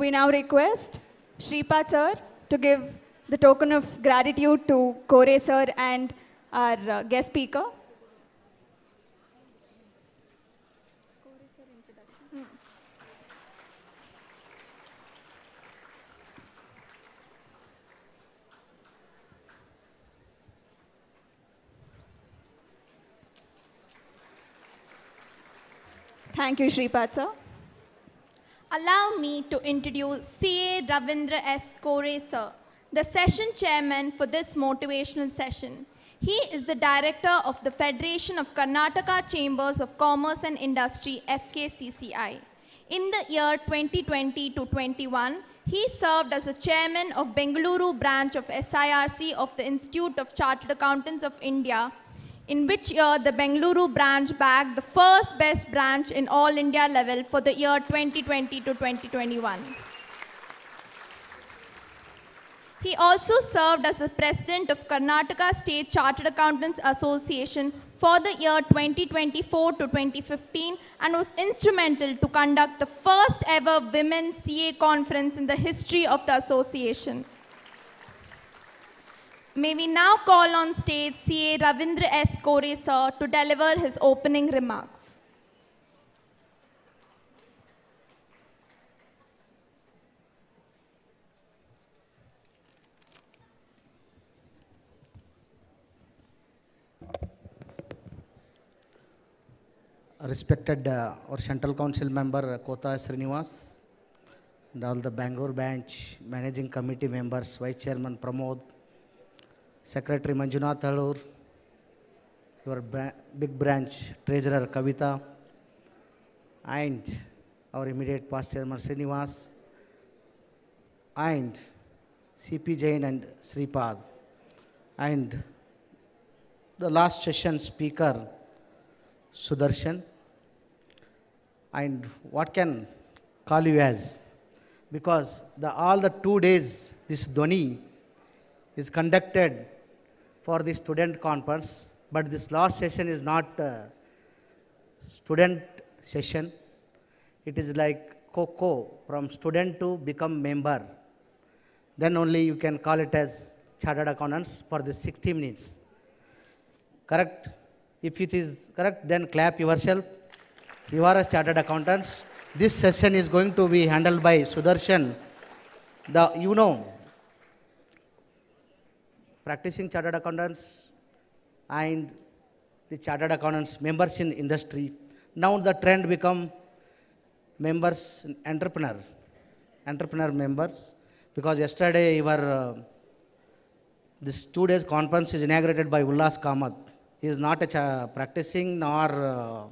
we now request Shripad sir to give the token of gratitude to Kore sir and our uh, guest speaker. Thank you, Shripad sir. Allow me to introduce C.A. Ravindra S. Kore, sir, the session chairman for this motivational session. He is the director of the Federation of Karnataka Chambers of Commerce and Industry, FKCCI. In the year 2020 to 21, he served as the chairman of Bengaluru branch of SIRC of the Institute of Chartered Accountants of India in which year the Bengaluru branch bagged the first best branch in all India level for the year 2020 to 2021. He also served as the president of Karnataka State Chartered Accountants Association for the year 2024 to 2015 and was instrumental to conduct the first ever women CA conference in the history of the association. May we now call on stage CA Ravindra S. Kore sir to deliver his opening remarks. respected uh, our Central Council member uh, Kota Srinivas and all the Bangalore bench, managing committee members, Vice Chairman Pramod, Secretary Manjunath Halur, your big branch treasurer Kavita, and our immediate past chairman Srinivas, and CP Jain and Sripad, and the last session speaker Sudarshan, and what can call you as? Because the, all the two days this Dhoni is conducted for the student conference, but this last session is not uh, student session. It is like COCO from student to become member. Then only you can call it as chartered accountants for the 60 minutes. Correct? If it is correct, then clap yourself. You are a chartered accountants. This session is going to be handled by Sudarshan. The you know, practicing chartered accountants and the chartered accountants members in industry. Now the trend become members entrepreneur, entrepreneur members because yesterday your uh, this two days conference is inaugurated by Ullas Kamath. He is not a practicing nor uh,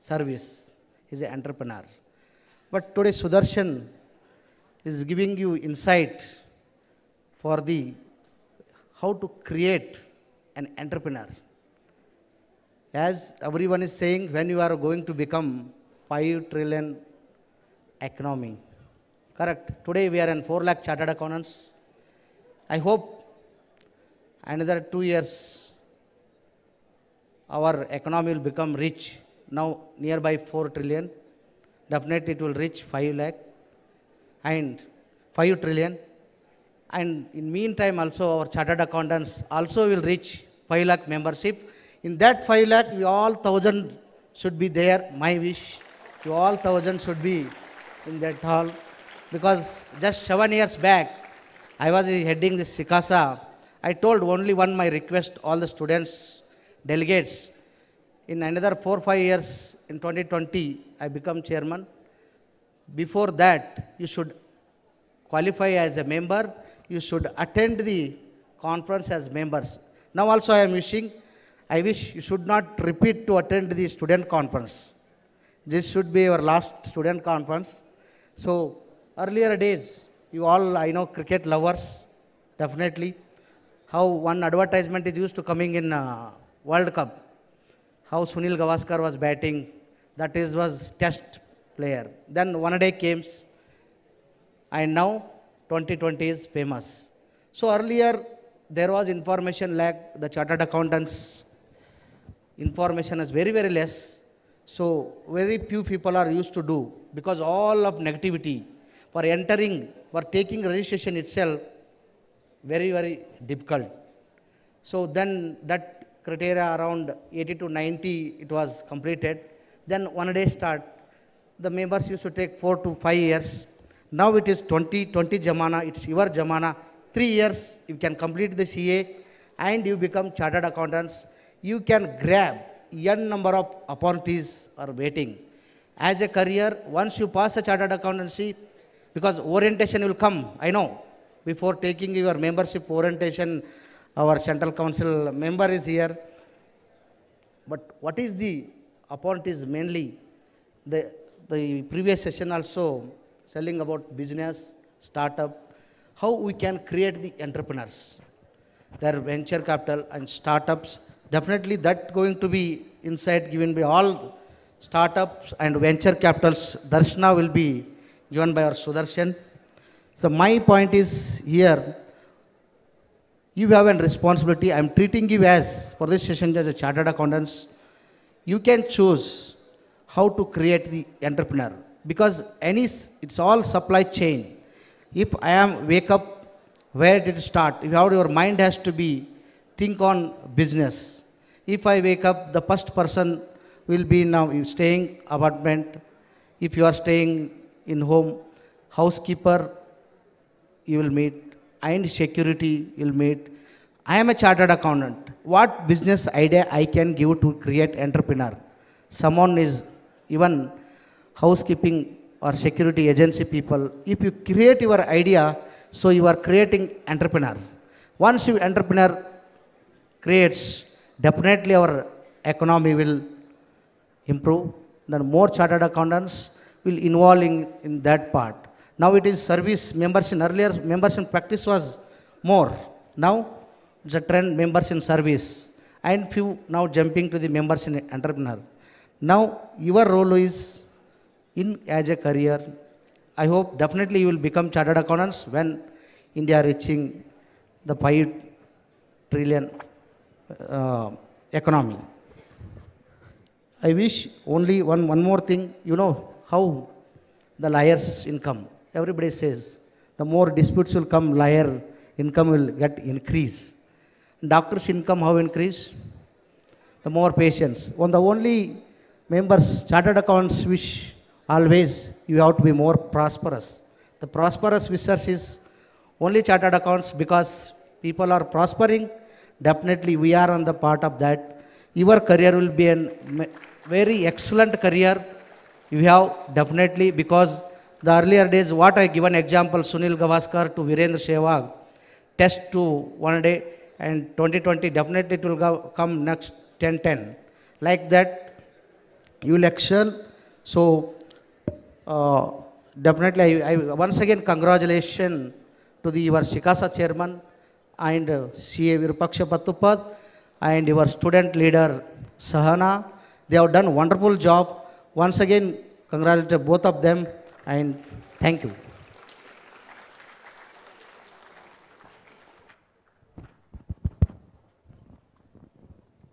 service. He is an entrepreneur. But today Sudarshan is giving you insight for the how to create an entrepreneur. As everyone is saying, when you are going to become 5 trillion economy, correct? Today we are in 4 lakh chartered accountants. I hope another two years our economy will become rich. Now nearby 4 trillion. Definitely it will reach 5 lakh and 5 trillion. And in meantime also our chartered accountants also will reach 5 lakh membership. In that 5 lakh, we all thousand should be there. My wish, you all thousand should be in that hall. Because just seven years back, I was heading this SICASA. I told only one my request, all the students, delegates. In another four, five years, in 2020, I become chairman. Before that, you should qualify as a member. You should attend the conference as members. Now also I am wishing, I wish you should not repeat to attend the student conference. This should be our last student conference. So earlier days, you all, I know cricket lovers, definitely. How one advertisement is used to coming in uh, World Cup. How Sunil Gavaskar was batting. That is was test player. Then one day came, and now 2020 is famous. So earlier there was information lack. The chartered accountants information is very very less. So very few people are used to do because all of negativity. for entering, for taking registration itself, very, very difficult. So then that criteria around 80 to 90, it was completed. Then one day start, the members used to take four to five years. Now it is 20, 20 jamana, it's your jamana. Three years, you can complete the CA and you become chartered accountants. You can grab n number of opportunities are waiting. As a career, once you pass a chartered accountancy, because orientation will come, I know. Before taking your membership orientation, our central council member is here. But what is the opportunities mainly? The, the previous session also telling about business, startup, how we can create the entrepreneurs. Their venture capital and startups, definitely that going to be insight given by all startups and venture capitals. Darshana will be given by our Sudarshan. So my point is here, you have a responsibility. I'm treating you as, for this session, as a chartered accountants. You can choose how to create the entrepreneur because any, it's all supply chain. If I am wake up, where did it start? How your mind has to be, think on business. If I wake up, the first person will be now staying apartment. If you are staying in home, housekeeper you will meet and security you'll meet. I am a chartered accountant. What business idea I can give to create entrepreneur? Someone is even housekeeping or security agency people. If you create your idea, so you are creating entrepreneur. Once you entrepreneur creates, definitely our economy will improve. Then more chartered accountants will involve in, in that part. Now it is service members in earlier members in practice was more. Now it's a trend members in service and few now jumping to the members in entrepreneur. Now your role is in as a career. I hope definitely you will become chartered accountants when India reaching the 5 trillion uh, economy. I wish only one, one more thing, you know how the liar's income. Everybody says the more disputes will come, liar income will get increase. Doctor's income how increase? The more patients. One the only members, chartered accounts wish always you have to be more prosperous. The prosperous research is only chartered accounts because people are prospering. Definitely we are on the part of that. Your career will be a very excellent career. You have definitely because the earlier days, what I given example, Sunil Gavaskar to Virendra Sehwag, test to one day and 2020 definitely it will go, come next 10-10. Like that, you will excel. So, uh, definitely, I, I, once again congratulations to the your SICASA chairman and uh, CA Virupaksha Patupad and your student leader Sahana. They have done wonderful job. Once again, congratulate both of them and thank you.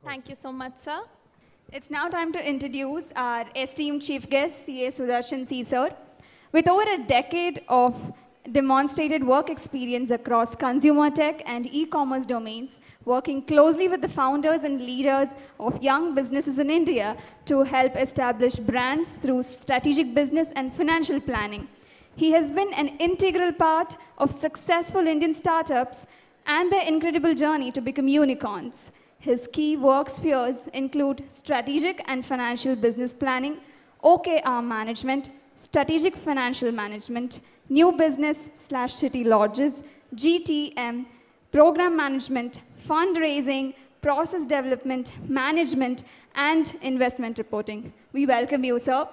Thank you so much, sir. It's now time to introduce our esteemed chief guest, CA Sudarshan C. Sir. With over a decade of demonstrated work experience across consumer tech and e-commerce domains, working closely with the founders and leaders of young businesses in India to help establish brands through strategic business and financial planning. He has been an integral part of successful Indian startups and their incredible journey to become unicorns. His key work spheres include strategic and financial business planning, OKR management, strategic financial management, new business slash city lodges, GTM, program management, fundraising, process development, management, and investment reporting. We welcome you, sir.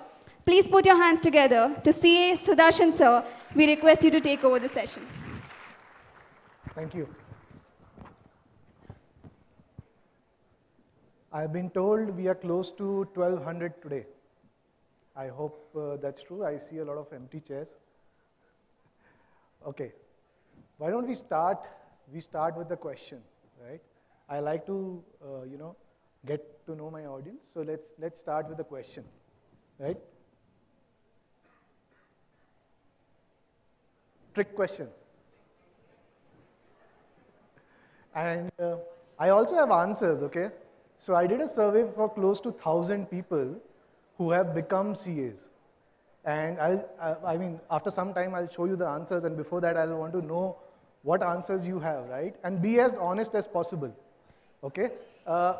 Please put your hands together to CA Sudarshan, sir. We request you to take over the session. Thank you. I've been told we are close to 1200 today. I hope uh, that's true. I see a lot of empty chairs. Okay. Why don't we start? We start with the question, right? I like to, uh, you know, get to know my audience. So let's let's start with the question, right? trick question. And uh, I also have answers, okay? So I did a survey for close to 1,000 people who have become CAs. And I'll, uh, I mean, after some time, I'll show you the answers, and before that, I'll want to know what answers you have, right? And be as honest as possible, okay? Uh,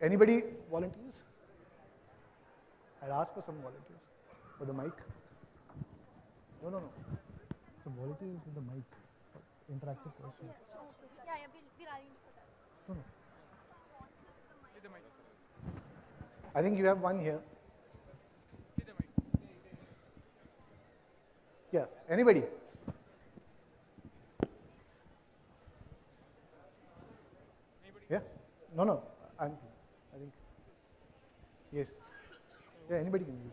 anybody volunteers? I'll ask for some volunteers for the mic. No, no, no. So volunteers with the mic. Interactive question. No, no. I think you have one here. Yeah, anybody? Yeah? No, no. I'm, I think. Yes. Yeah, anybody can use.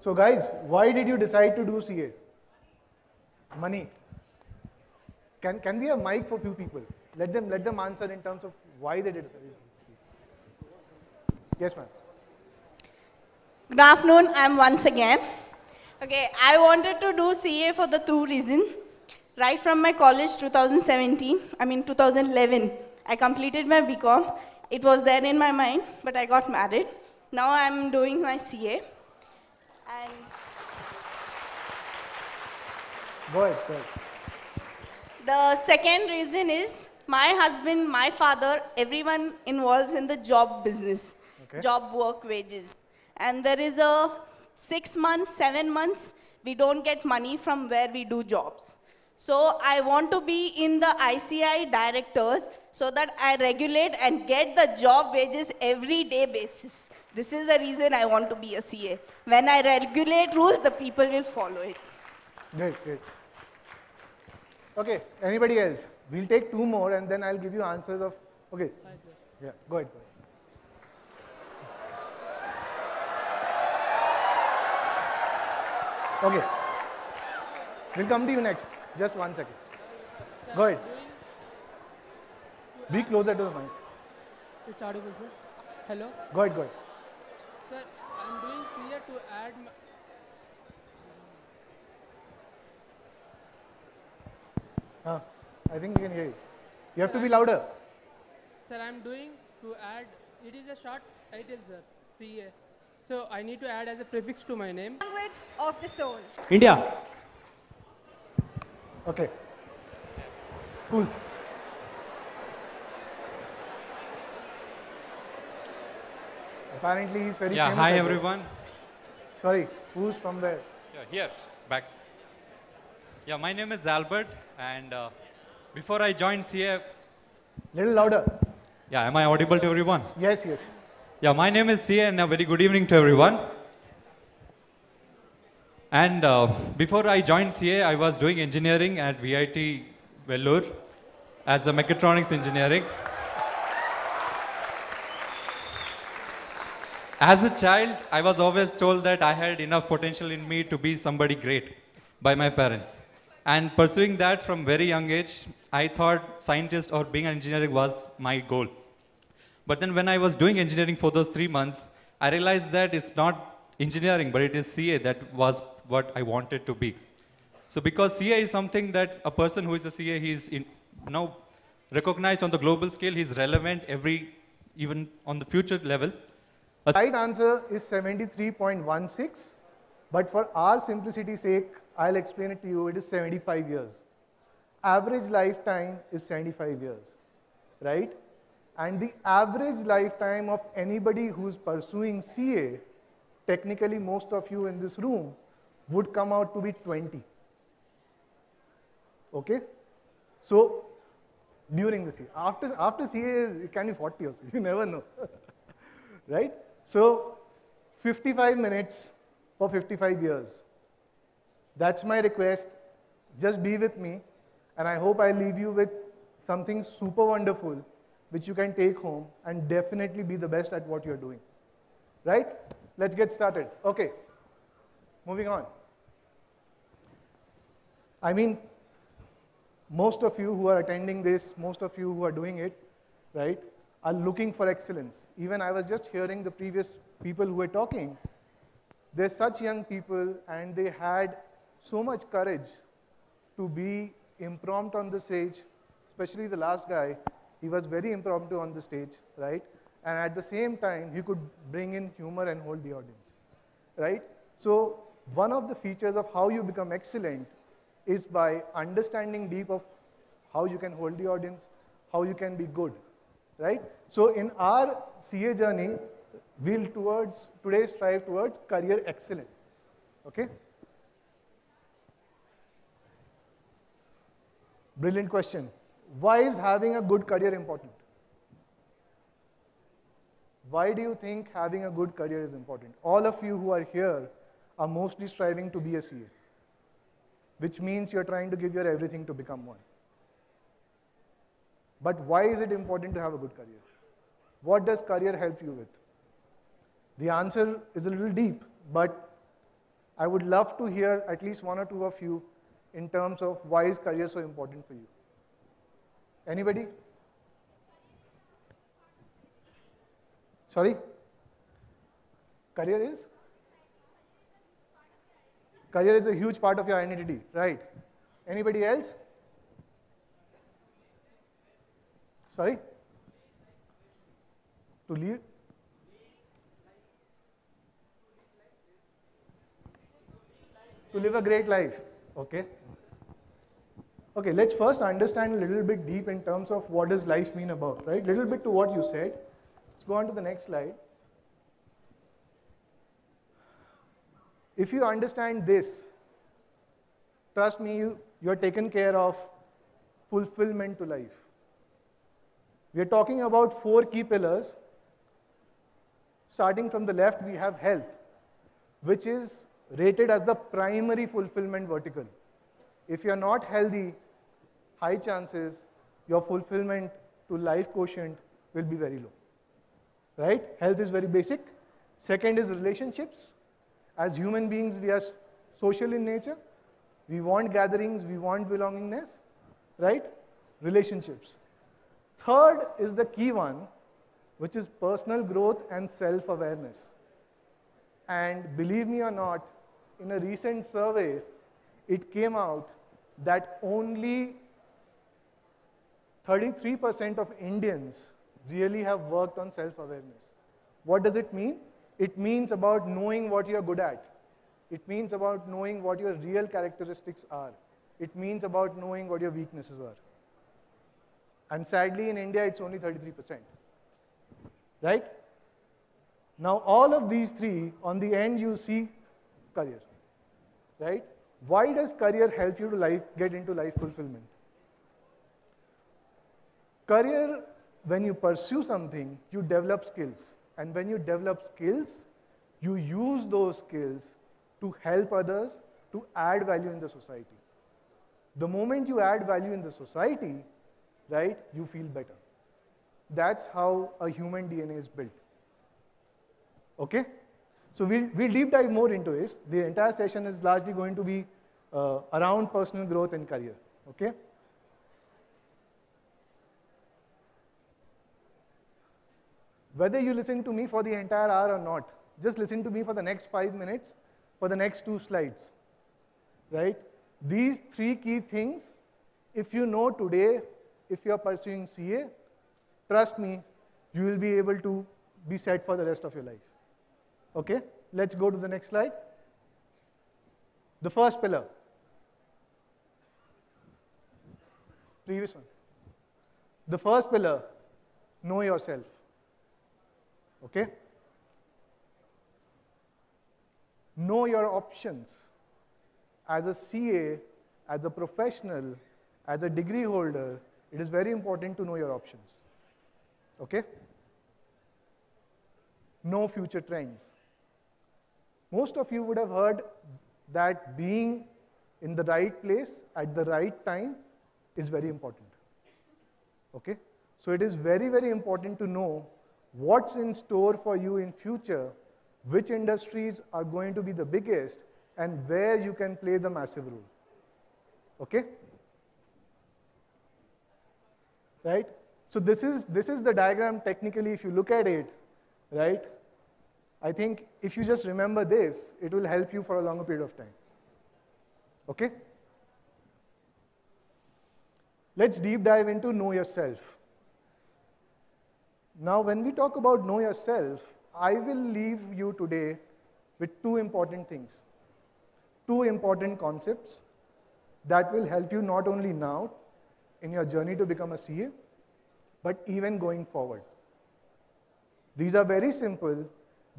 So, guys, why did you decide to do CA? Money. Can, can we have mic for few people? Let them, let them answer in terms of why they did it. Yes, ma'am. Good afternoon, I'm once again. Okay, I wanted to do CA for the two reasons. Right from my college 2017, I mean 2011, I completed my BCom. It was there in my mind, but I got married. Now I'm doing my CA. And Go ahead, go ahead. the second reason is my husband, my father, everyone involves in the job business, Okay. job work wages. And there is a six months, seven months, we don't get money from where we do jobs. So I want to be in the ICI directors so that I regulate and get the job wages every day basis. This is the reason I want to be a CA. When I regulate rules, the people will follow it. Great, great. Okay, anybody else? We'll take two more and then I'll give you answers of. Okay. Yeah, go ahead. Go ahead. Okay. We'll come to you next. Just one second. Go ahead. Be closer to the mic. It's audible, sir. Hello, Go ahead, go ahead. sir. I'm doing CA to add. My, Huh, I think we can hear you. You have to be louder. sir, I'm doing to add. It is a short title, sir. CA. So I need to add as a prefix to my name. Language of the soul. India. Okay. Cool. Apparently, he's very Yeah, famous. hi everyone. Sorry, who's from there? Yeah, here, back. Yeah, my name is Albert, and uh, before I joined CA, Little louder. yeah, am I audible to everyone? Yes, yes. Yeah, my name is CA, and a very good evening to everyone. And uh, before I joined CA, I was doing engineering at VIT Vellore as a mechatronics engineering. As a child, I was always told that I had enough potential in me to be somebody great by my parents. And pursuing that from very young age, I thought scientist or being an engineer was my goal. But then when I was doing engineering for those three months, I realized that it's not engineering, but it is CA that was what I wanted to be. So because CA is something that a person who is a CA, he is in, now recognized on the global scale, he's relevant every, even on the future level. A Right answer is 73.16, but for our simplicity's sake, I'll explain it to you. It is 75 years. Average lifetime is 75 years, right? And the average lifetime of anybody who's pursuing CA, technically most of you in this room, would come out to be 20. Okay? So, during the CA. After, after CA, it can be 40 also. You never know. right? So, 55 minutes for 55 years. That's my request. Just be with me, and I hope I leave you with something super wonderful which you can take home and definitely be the best at what you're doing. Right? Let's get started. Okay. Moving on. I mean, most of you who are attending this, most of you who are doing it, right, are looking for excellence. Even I was just hearing the previous people who were talking. they're such young people and they had so much courage to be impromptu on the stage, especially the last guy. He was very impromptu on the stage, right? And at the same time, he could bring in humor and hold the audience, right? So one of the features of how you become excellent is by understanding deep of how you can hold the audience, how you can be good, right? So in our CA journey, we'll towards, today strive towards career excellence, okay? Brilliant question. Why is having a good career important? Why do you think having a good career is important? All of you who are here are mostly striving to be a CA, which means you're trying to give your everything to become one. But why is it important to have a good career? What does career help you with? The answer is a little deep, but I would love to hear at least one or two of you in terms of why is career so important for you. Anybody? Sorry? Career is? Career is a huge part of your identity, right? Anybody else? Sorry? To lead? To live a great life. Okay. Okay, let's first understand a little bit deep in terms of what does life mean about, right? Little bit to what you said. Let's go on to the next slide. If you understand this, trust me, you, you're taken care of fulfillment to life. We are talking about four key pillars. Starting from the left, we have health, which is rated as the primary fulfillment vertical. If you're not healthy, high chances your fulfillment to life quotient will be very low. Right? Health is very basic. Second is relationships. As human beings, we are social in nature. We want gatherings, we want belongingness, right? Relationships. Third is the key one, which is personal growth and self awareness. And believe me or not, in a recent survey, it came out that only 33% of Indians really have worked on self awareness. What does it mean? It means about knowing what you're good at. It means about knowing what your real characteristics are. It means about knowing what your weaknesses are. And sadly, in India, it's only 33%. Right? Now, all of these three, on the end, you see career right? Why does career help you to life, get into life fulfillment? Career, when you pursue something, you develop skills. And when you develop skills, you use those skills to help others, to add value in the society. The moment you add value in the society, right, you feel better. That's how a human DNA is built. Okay? So we'll, we'll deep dive more into this. The entire session is largely going to be uh, around personal growth and career. Okay? Whether you listen to me for the entire hour or not, just listen to me for the next five minutes, for the next two slides. Right? These three key things, if you know today, if you're pursuing CA, trust me, you will be able to be set for the rest of your life. Okay, let's go to the next slide. The first pillar. Previous one. The first pillar, know yourself. Okay? Know your options. As a CA, as a professional, as a degree holder, it is very important to know your options. Okay? Know future trends. Most of you would have heard that being in the right place at the right time is very important. Okay? So it is very, very important to know what's in store for you in future, which industries are going to be the biggest, and where you can play the massive role. Okay? Right? So this is, this is the diagram technically, if you look at it, right? I think if you just remember this, it will help you for a longer period of time. Okay? Let's deep dive into know yourself. Now, when we talk about know yourself, I will leave you today with two important things, two important concepts that will help you not only now in your journey to become a CA, but even going forward. These are very simple.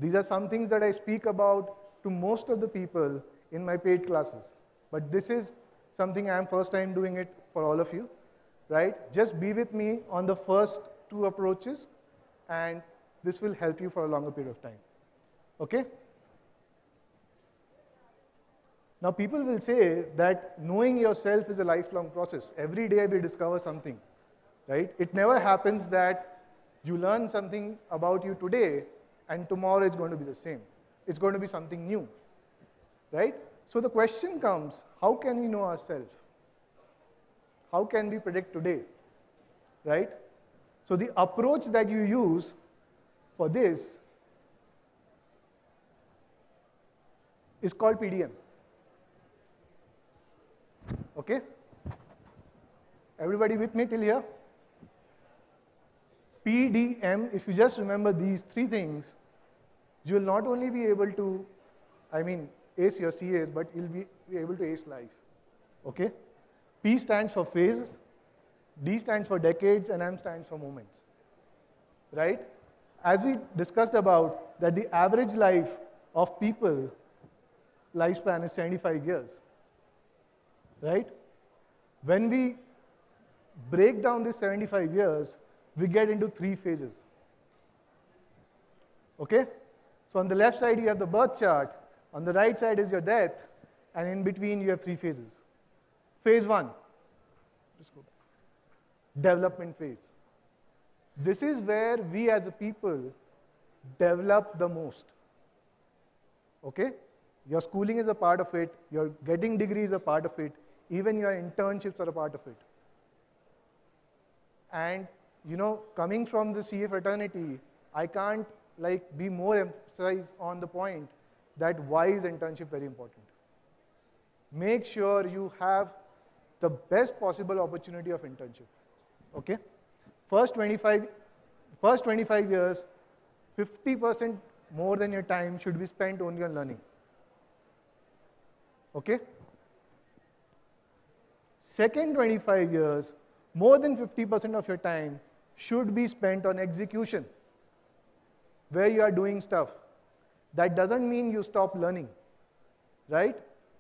These are some things that I speak about to most of the people in my paid classes. But this is something I am first time doing it for all of you, right? Just be with me on the first two approaches, and this will help you for a longer period of time. Okay? Now, people will say that knowing yourself is a lifelong process. Every day we discover something, right? It never happens that you learn something about you today and tomorrow it's going to be the same. It's going to be something new, right? So the question comes how can we know ourselves? How can we predict today, right? So the approach that you use for this is called PDM. Okay? Everybody with me till here? PDM, if you just remember these three things, you will not only be able to, I mean, ace your CAs, but you'll be, be able to ace life. Okay? P stands for phases, D stands for decades, and M stands for moments. Right? As we discussed about that the average life of people lifespan is 75 years. Right? When we break down this 75 years, we get into three phases. Okay? So on the left side, you have the birth chart. On the right side is your death. And in between, you have three phases. Phase one. Development phase. This is where we as a people develop the most. Okay? Your schooling is a part of it, your getting degree is a part of it, even your internships are a part of it. And you know, coming from the CA fraternity, I can't like be more emphasize on the point that why is internship very important. Make sure you have the best possible opportunity of internship. Okay? First 25, first 25 years, 50% more than your time should be spent only on learning. Okay? Second 25 years, more than 50% of your time should be spent on execution, where you are doing stuff. That doesn't mean you stop learning, right?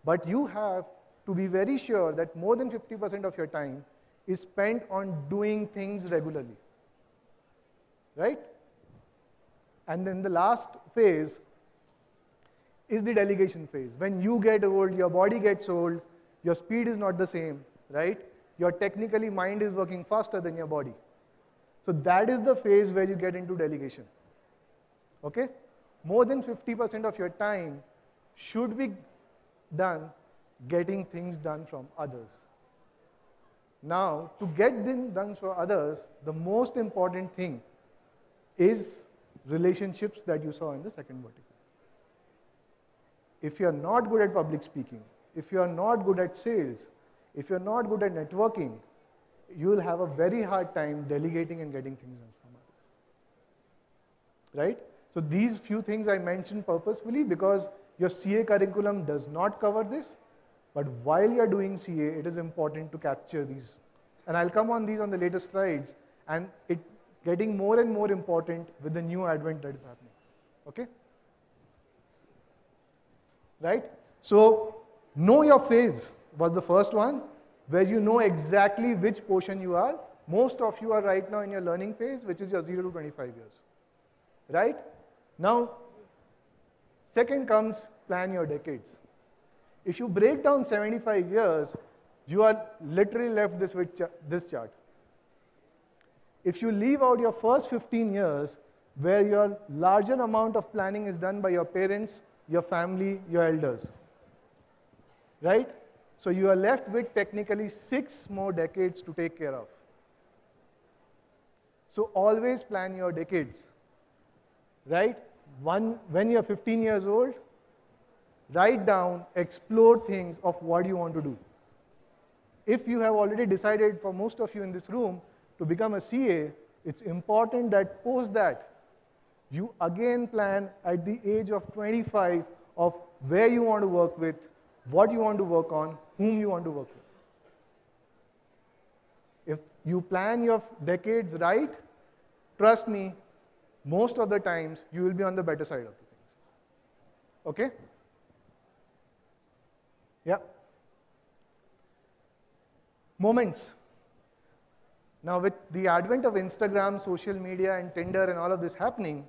But you have to be very sure that more than 50% of your time is spent on doing things regularly, right? And then the last phase is the delegation phase. When you get old, your body gets old, your speed is not the same, right? Your technically mind is working faster than your body. So that is the phase where you get into delegation. Okay? More than 50% of your time should be done getting things done from others. Now, to get things done for others, the most important thing is relationships that you saw in the second vertical. If you're not good at public speaking, if you're not good at sales, if you're not good at networking, you will have a very hard time delegating and getting things done from others. Right? So these few things I mentioned purposefully because your CA curriculum does not cover this, but while you're doing CA, it is important to capture these. And I'll come on these on the later slides, and it getting more and more important with the new advent that is happening. Okay? Right? So, know your phase was the first one where you know exactly which portion you are. Most of you are right now in your learning phase, which is your 0 to 25 years. Right? Now, second comes plan your decades. If you break down 75 years, you are literally left this with ch this chart. If you leave out your first 15 years, where your larger amount of planning is done by your parents, your family, your elders, right? So you are left with technically six more decades to take care of. So always plan your decades, right? One, when you're 15 years old, write down, explore things of what you want to do. If you have already decided, for most of you in this room, to become a CA, it's important that post that, you again plan at the age of 25 of where you want to work with, what you want to work on, whom you want to work with. If you plan your decades right, trust me, most of the times you will be on the better side of the things. Okay? Yeah. Moments. Now, with the advent of Instagram, social media, and Tinder, and all of this happening,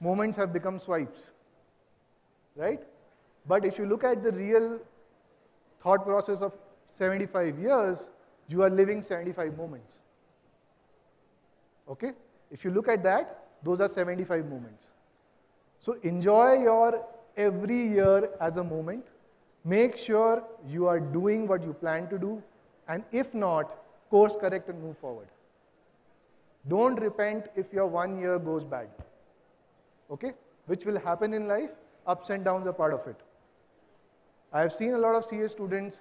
moments have become swipes. Right? But if you look at the real thought process of 75 years, you are living 75 moments. Okay? If you look at that, those are 75 moments. So enjoy your every year as a moment. Make sure you are doing what you plan to do, and if not, course correct and move forward. Don't repent if your one year goes bad. Okay? Which will happen in life, ups and downs are part of it. I have seen a lot of CA students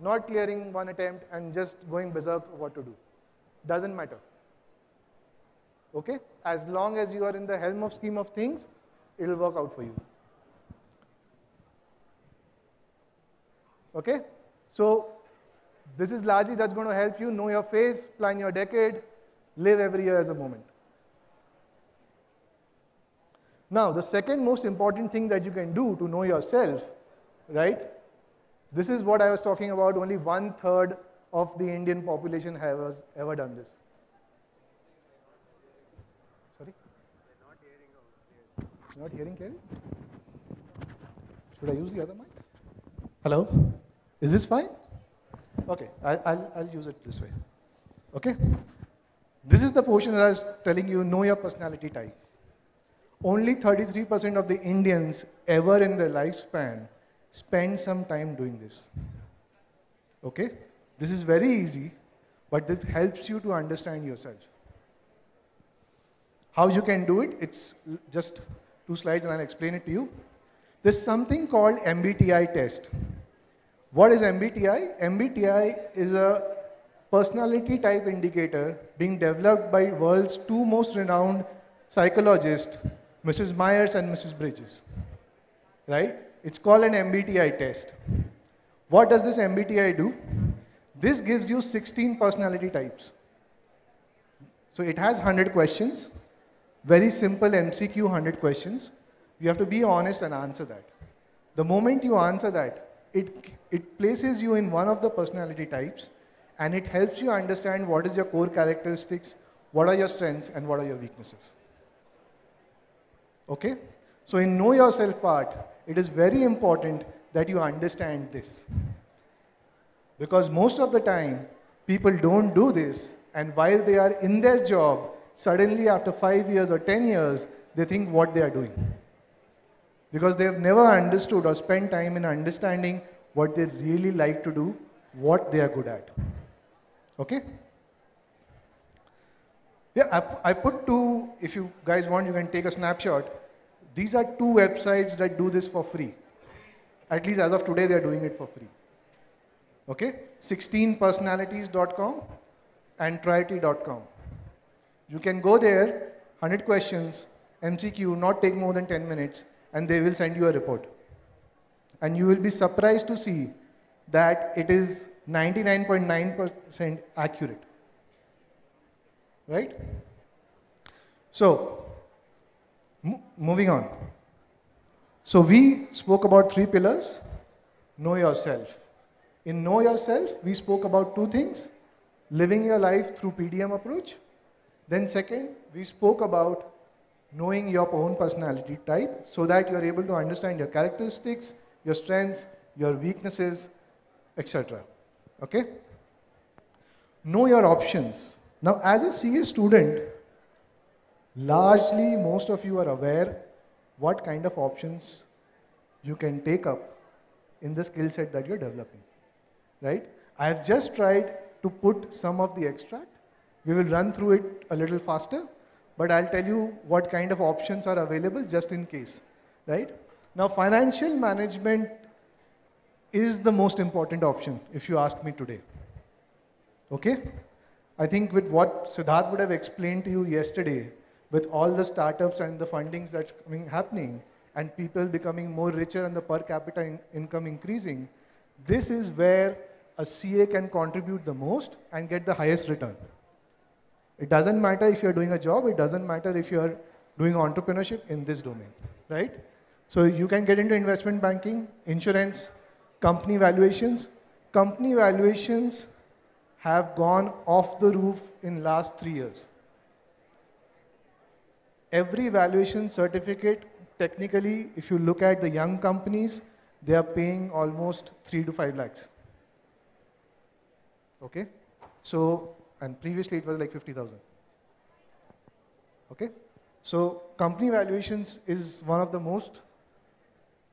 not clearing one attempt and just going berserk what to do. Doesn't matter. Okay? As long as you are in the helm of scheme of things, it will work out for you. Okay? So, this is largely that's going to help you know your phase, plan your decade, live every year as a moment. Now, the second most important thing that you can do to know yourself, right? This is what I was talking about, only one third of the Indian population has ever done this. Sorry? Not hearing clearly? Should I use the other mic? Hello? Is this fine? Okay, I, I'll, I'll use it this way. Okay? This is the portion that I was telling you, know your personality type. Only 33% of the Indians ever in their lifespan spend some time doing this. Okay? This is very easy, but this helps you to understand yourself. How you can do it, it's just two slides and I'll explain it to you. There's something called MBTI test. What is MBTI? MBTI is a personality type indicator being developed by world's two most renowned psychologists, Mrs. Myers and Mrs. Bridges. Right? It's called an MBTI test. What does this MBTI do? This gives you 16 personality types. So it has 100 questions, very simple MCQ 100 questions. You have to be honest and answer that. The moment you answer that, it, it places you in one of the personality types and it helps you understand what is your core characteristics, what are your strengths, and what are your weaknesses. Okay? So in know yourself part, it is very important that you understand this. Because most of the time, people don't do this, and while they are in their job, suddenly after five years or 10 years, they think what they are doing. Because they have never understood or spent time in understanding what they really like to do, what they are good at. Okay? Yeah, I, I put two, if you guys want, you can take a snapshot. These are two websites that do this for free. At least as of today, they are doing it for free. Okay? 16personalities.com and truity.com. You can go there, 100 questions, MCQ, not take more than 10 minutes, and they will send you a report. And you will be surprised to see that it is 99.9% accurate. Right? So, moving on. So, we spoke about three pillars know yourself. In know yourself, we spoke about two things living your life through PDM approach. Then, second, we spoke about knowing your own personality type so that you're able to understand your characteristics, your strengths, your weaknesses, etc. Okay? Know your options. Now, as a CA student, largely most of you are aware what kind of options you can take up in the skill set that you're developing. Right? I have just tried to put some of the extract. We will run through it a little faster, but I'll tell you what kind of options are available just in case, right? Now, financial management is the most important option if you ask me today. Okay? I think with what Siddharth would have explained to you yesterday, with all the startups and the fundings that's coming, happening, and people becoming more richer and the per capita in- income increasing, this is where a CA can contribute the most and get the highest return. It doesn't matter if you're doing a job, it doesn't matter if you're doing entrepreneurship in this domain, right? So you can get into investment banking, insurance, company valuations. Company valuations have gone off the roof in last three years. Every valuation certificate, technically, if you look at the young companies, they are paying almost three to five lakhs. Okay? So, and previously it was like 50,000. Okay? So, company valuations is one of the most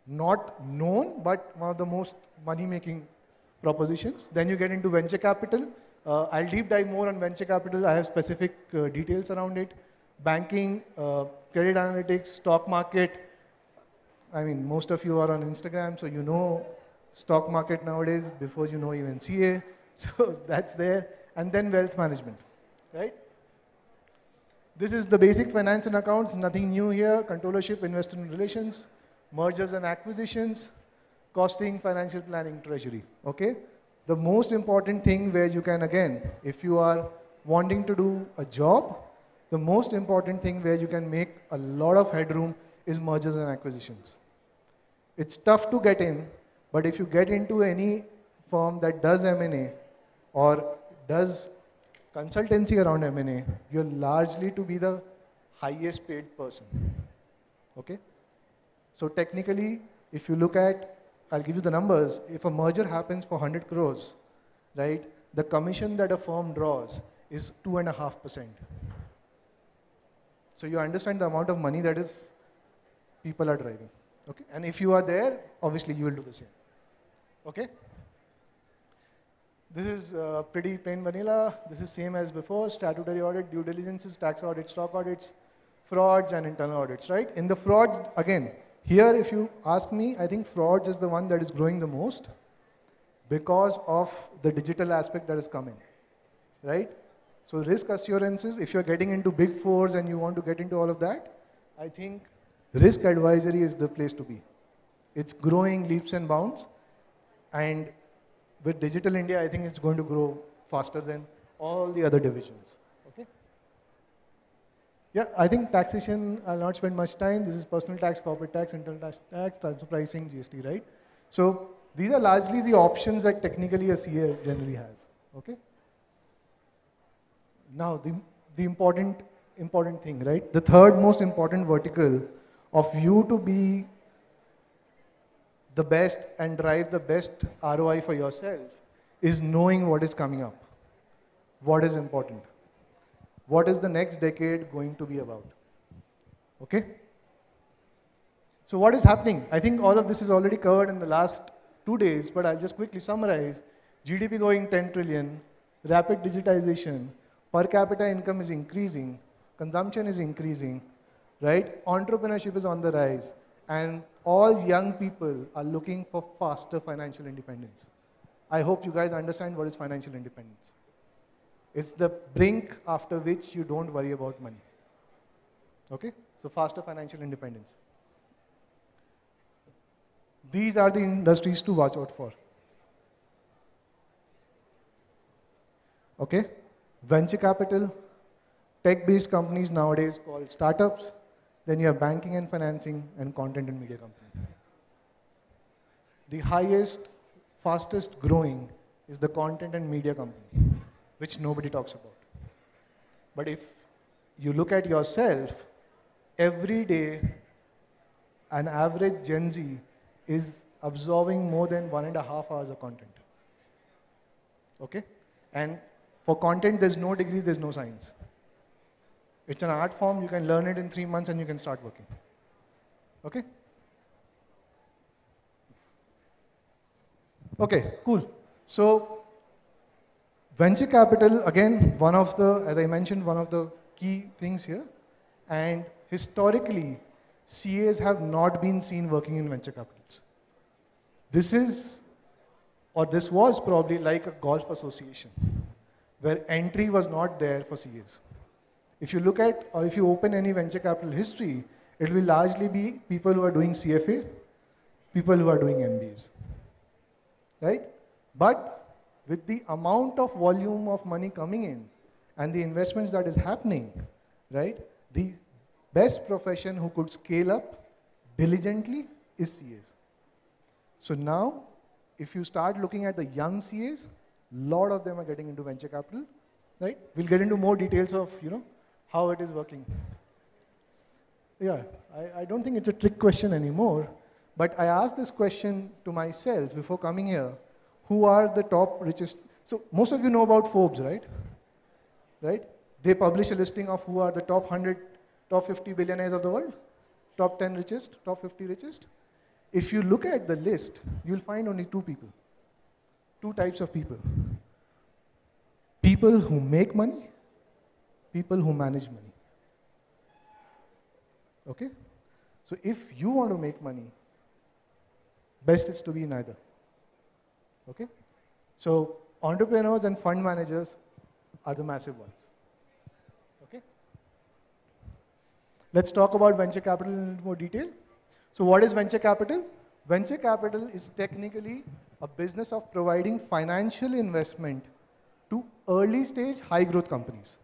not known, but one of the most money making propositions. Then you get into venture capital. Uh, I'll deep dive more on venture capital. I have specific uh, details around it. Banking, uh, credit analytics, stock market. I mean, most of you are on Instagram, so you know stock market nowadays before you know even CA. So that's there. And then wealth management, right? This is the basic finance and accounts, nothing new here. Controllership, investment relations, mergers and acquisitions, costing, financial planning, treasury. Okay? The most important thing where you can, again, if you are wanting to do a job, the most important thing where you can make a lot of headroom is mergers and acquisitions. It's tough to get in, but if you get into any firm that does M&A or does consultancy around M&A, you're largely to be the highest paid person. Okay? So technically, if you look at, I'll give you the numbers, if a merger happens for 100 crores, right, the commission that a firm draws is 2.5%. So you understand the amount of money that is people are driving. Okay? And if you are there, obviously you will do the same. Okay? This is uh, pretty plain vanilla. This is same as before, statutory audit, due diligences, tax audit, stock audits, frauds and internal audits, right? In the frauds, again, here if you ask me, I think frauds is the one that is growing the most because of the digital aspect that is coming, right? So risk assurances, if you're getting into big fours and you want to get into all of that, I think risk advisory is the place to be. It's growing leaps and bounds. And with Digital India, I think it's going to grow faster than all the other divisions. Okay? Yeah, I think taxation, I'll not spend much time. This is personal tax, corporate tax, internal tax, tax transfer pricing, GST, right? So these are largely the options that technically a CA generally has. Okay? Now, the, the important, important thing, right? The third most important vertical of you to be the best and drive the best ROI for yourself is knowing what is coming up, what is important, what is the next decade going to be about. Okay? So, what is happening? I think all of this is already covered in the last two days, but I'll just quickly summarize. GDP going 10 trillion, rapid digitization, per capita income is increasing, consumption is increasing, right? Entrepreneurship is on the rise, and all young people are looking for faster financial independence. I hope you guys understand what is financial independence. It's the brink after which you don't worry about money. Okay? So, faster financial independence. These are the industries to watch out for. Okay? Venture capital, tech based companies nowadays called startups. Then you have banking and financing and content and media company. The highest, fastest growing is the content and media company, which nobody talks about. But if you look at yourself, every day an average Gen Z is absorbing more than one and a half hours of content. Okay? And for content, there's no degree, there's no science. It's an art form, you can learn it in three months and you can start working. Okay? Okay, cool. So, venture capital, again, one of the, as I mentioned, one of the key things here. And historically, CAs have not been seen working in venture capitals. This is, or this was probably like a golf association, where entry was not there for CAs. If you look at, or if you open any venture capital history, it will largely be people who are doing CFA, people who are doing MBAs. Right? But with the amount of volume of money coming in and the investments that is happening, right, the best profession who could scale up diligently is CAs. So now, if you start looking at the young CAs, a lot of them are getting into venture capital, right? We'll get into more details of, you know, how it is working. Yeah, I, I don't think it's a trick question anymore, but I asked this question to myself before coming here. Who are the top richest? So most of you know about Forbes, right? Right? They publish a listing of who are the top 100, top 50 billionaires of the world, top 10 richest, top 50 richest. If you look at the list, you'll find only two people, two types of people. People who make money, people who manage money. Okay? So if you want to make money, best is to be neither. Okay? So entrepreneurs and fund managers are the massive ones. Okay? Let's talk about venture capital in more detail. So what is venture capital? Venture capital is technically a business of providing financial investment to early stage high growth companies.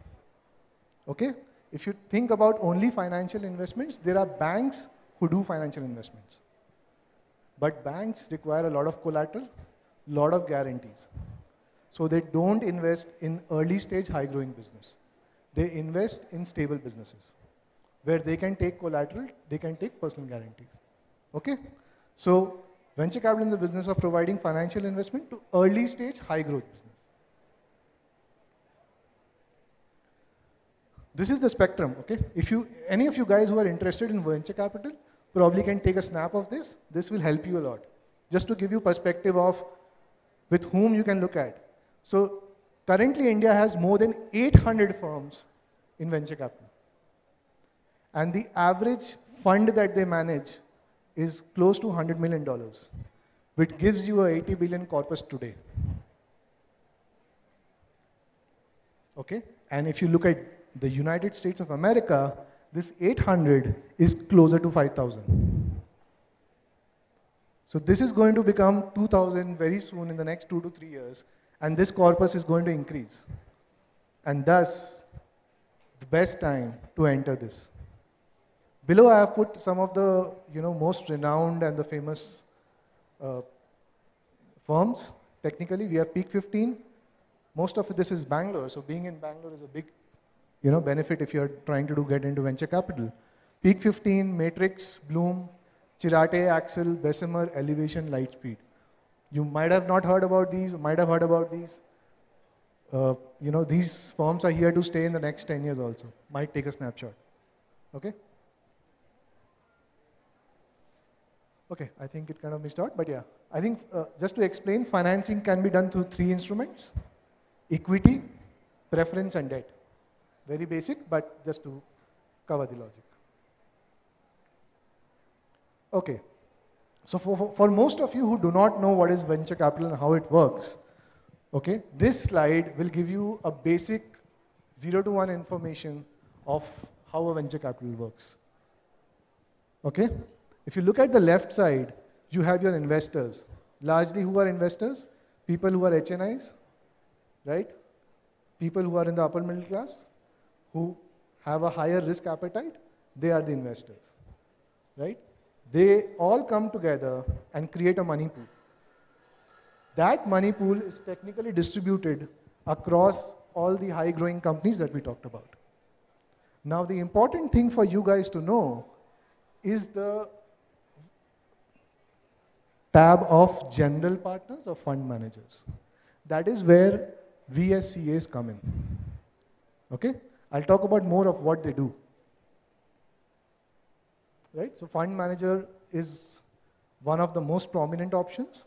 Okay? If you think about only financial investments, there are banks who do financial investments. But banks require a lot of collateral, lot of guarantees. So they don't invest in early stage high growing business. They invest in stable businesses where they can take collateral, they can take personal guarantees. Okay? So venture capital is the business of providing financial investment to early stage high growth business. This is the spectrum, okay? If you, any of you guys who are interested in venture capital, probably can take a snap of this. This will help you a lot. Just to give you perspective of with whom you can look at. So currently India has more than 800 firms in venture capital. And the average fund that they manage is close to $100 million, which gives you a 80 billion corpus today. Okay? And if you look at the United States of America, this 800 is closer to 5,000. So this is going to become 2,000 very soon in the next two to three years, and this corpus is going to increase. And thus, the best time to enter this. Below, I have put some of the you know most renowned and the famous uh, firms. Technically, we have Peak XV. Most of this is Bangalore, so being in Bangalore is a big you know, benefit if you're trying to do get into venture capital. Peak XV, Matrix, Bloom, Chiratae, Accel, Bessemer, Elevation, Lightspeed. You might have not heard about these, might have heard about these. Uh, you know, these firms are here to stay in the next 10 years also. Might take a snapshot. Okay? Okay, I think it kind of missed out, but yeah. I think uh, just to explain, financing can be done through three instruments. Equity, preference, and debt. Very basic, but just to cover the logic. Okay. So for, for, most of you who do not know what is venture capital and how it works, okay, this slide will give you a basic zero to one information of how a venture capital works. Okay? If you look at the left side, you have your investors. Largely who are investors? People who are HNIs, right? People who are in the upper middle class, who have a higher risk appetite, they are the investors, right? They all come together and create a money pool. That money pool is technically distributed across all the high growing companies that we talked about. Now, the important thing for you guys to know is the tab of general partners or fund managers. That is where we as CAs come in. Okay? I'll talk about more of what they do. Right? So fund manager is one of the most prominent options.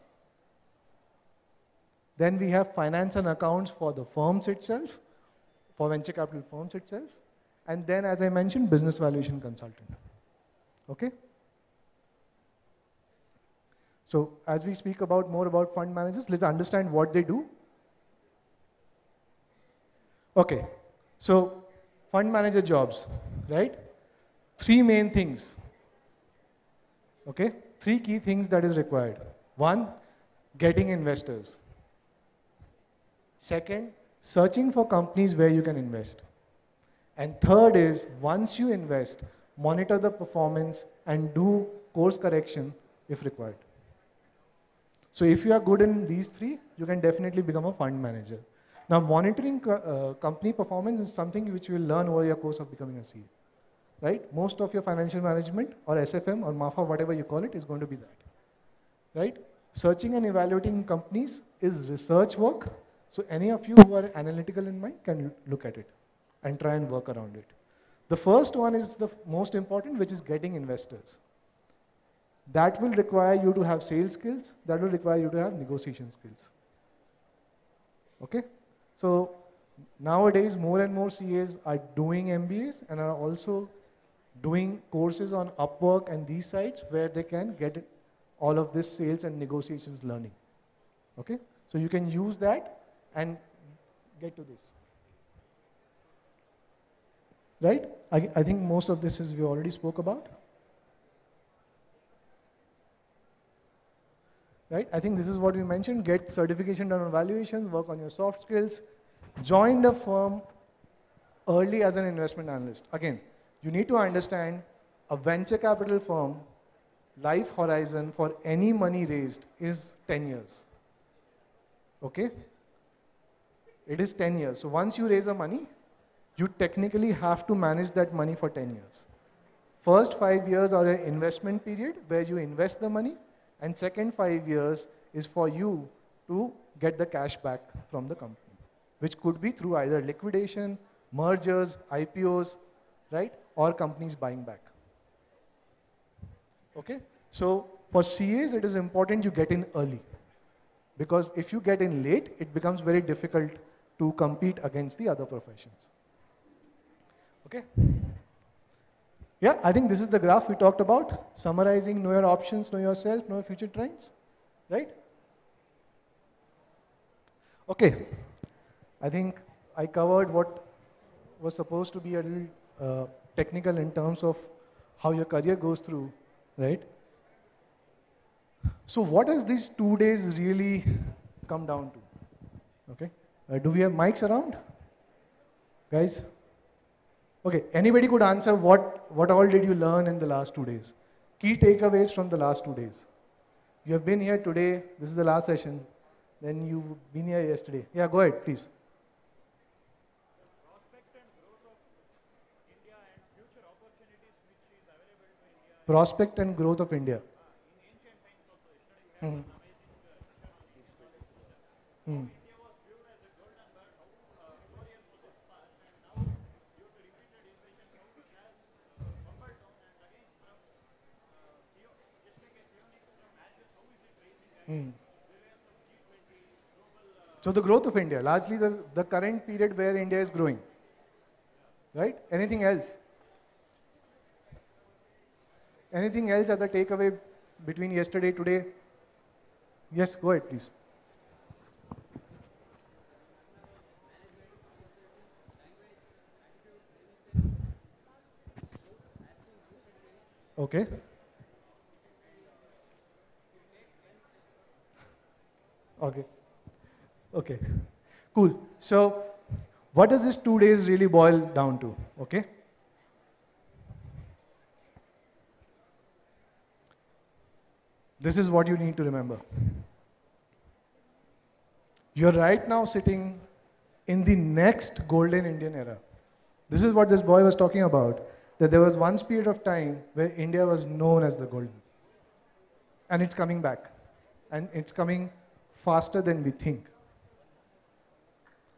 Then we have finance and accounts for the firms itself, for venture capital firms itself. and then, as I mentioned, business valuation consultant. Okay? So, as we speak about more about fund managers, let's understand what they do. Okay, so fund manager jobs, right? Three main things. Okay, three key things that is required. One, getting investors. Second, searching for companies where you can invest. And third is, once you invest, monitor the performance and do course correction if required. So if you are good in these three, you can definitely become a fund manager. Now, monitoring co- uh, company performance is something which you will learn over your course of becoming a CA. Right? Most of your financial management or SFM or MAFA, whatever you call it, is going to be that. Right? Searching and evaluating companies is research work. So any of you who are analytical in mind can look at it and try and work around it. The first one is the most important, which is getting investors. That will require you to have sales skills. That will require you to have negotiation skills. Okay? So nowadays, more and more CAs are doing MBAs and are also doing courses on Upwork and these sites where they can get all of this sales and negotiations learning. Okay? So you can use that and get to this. Right? I, I think most of this is we already spoke about. Right? I think this is what we mentioned, get certification done on valuations, work on your soft skills, join the firm early as an investment analyst. Again, you need to understand a venture capital firm, life horizon for any money raised is 10 years. Okay? It is 10 years. So once you raise a money, you technically have to manage that money for 10 years. First five years are an investment period where you invest the money, and second five years is for you to get the cash back from the company, which could be through either liquidation, mergers, IPOs, right, or companies buying back. Okay? So for CAs, it is important you get in early. Because if you get in late, it becomes very difficult to compete against the other professions. Okay? Yeah, I think this is the graph we talked about. Summarizing, know your options, know yourself, know your future trends. Right? Okay. I think I covered what was supposed to be a little uh, technical in terms of how your career goes through, right? So, what does these two days really come down to? Okay. Uh, do we have mics around? Guys? Okay, anybody could answer what, what all did you learn in the last two days? Key takeaways from the last two days. You have been here today, this is the last session, then you've been here yesterday. Yeah, go ahead, please. Prospect and growth of India. Hmm. Hmm. Hmm. So the growth of India, largely the, the current period where India is growing. Right? Anything else? Anything else as a takeaway between yesterday, today? Yes, go ahead, please. Okay. Okay. Okay. Cool. So, what does this two days really boil down to? Okay. This is what you need to remember. You're right now sitting in the next golden Indian era. This is what this boy was talking about. That there was one period of time where India was known as the golden. And it's coming back. And it's coming faster than we think.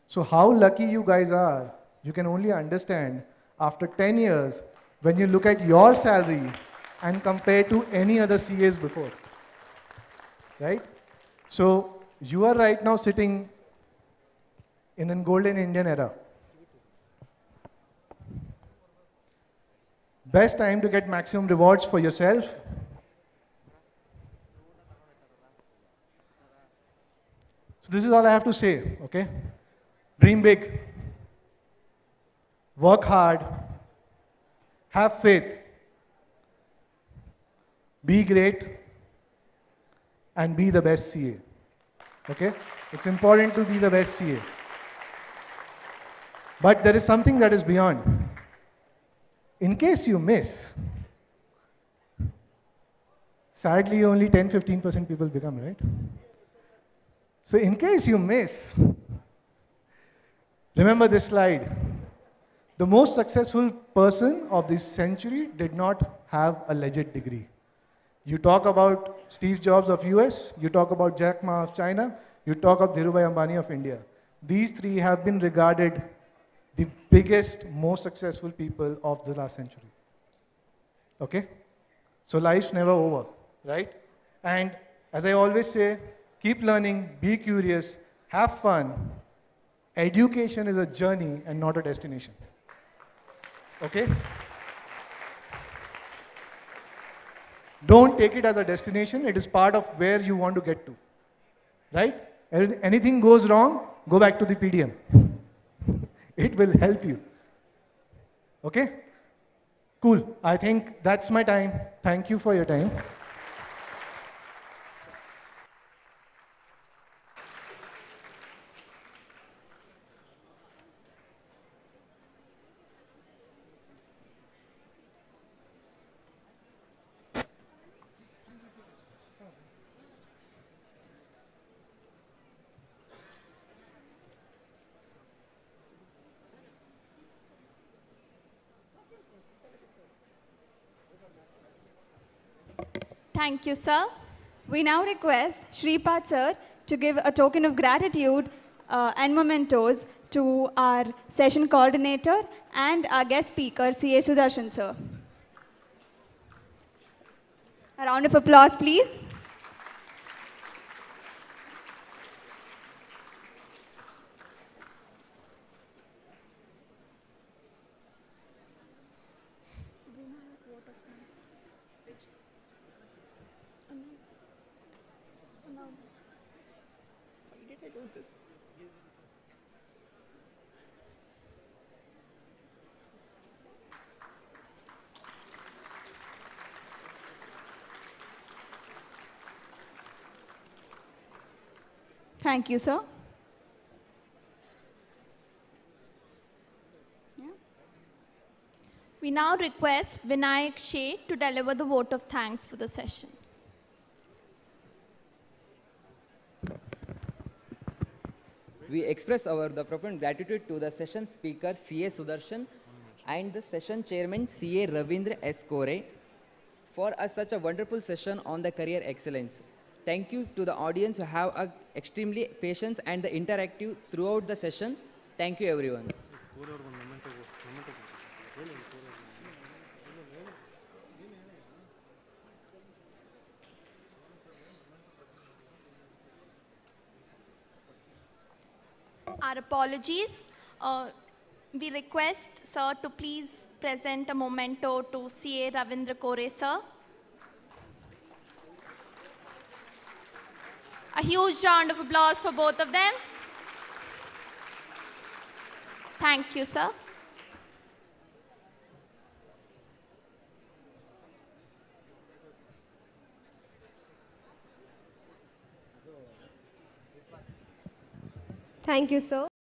So, how lucky you guys are, you can only understand after 10 years when you look at your salary and compare to any other CAs before. Right? So, you are right now sitting in a golden Indian era. best time to get maximum rewards for yourself. This is all I have to say, okay? Dream big. Work hard. Have faith. Be great. And be the best CA. Okay? It's important to be the best CA. But there is something that is beyond. In case you miss, sadly only 10 15% people become, right? So, in case you miss, remember this slide. The most successful person of this century did not have a legit degree. You talk about Steve Jobs of US, you talk about Jack Ma of China, you talk of Dhirubhai Ambani of India. These three have been regarded the biggest, most successful people of the last century. Okay? So life's never over, right? And as I always say, keep learning, be curious, have fun. Education is a journey and not a destination. Okay? Don't take it as a destination, it is part of where you want to get to. Right? Any- Anything goes wrong, go back to the PDM. It will help you. Okay? Cool. I think that's my time. Thank you for your time. Thank you, sir. We now request Shripad sir to give a token of gratitude uh, and mementos to our session coordinator and our guest speaker, CA Sudarshan sir. A round of applause, please. Thank you, sir. We now request Vinayak Shea to deliver the vote of thanks for the session. We express our the profound gratitude to the session speaker CA Sudarshan and the session chairman CA Ravindra S. Kore for a, such a wonderful session on the career excellence. Thank you to the audience who have extremely patience and the interactive throughout the session. Thank you everyone. Apologies. Uh, we request sir to please present a memento to CA Ravindra Kore sir. A huge round of applause for both of them. Thank you, sir. Thank you, sir.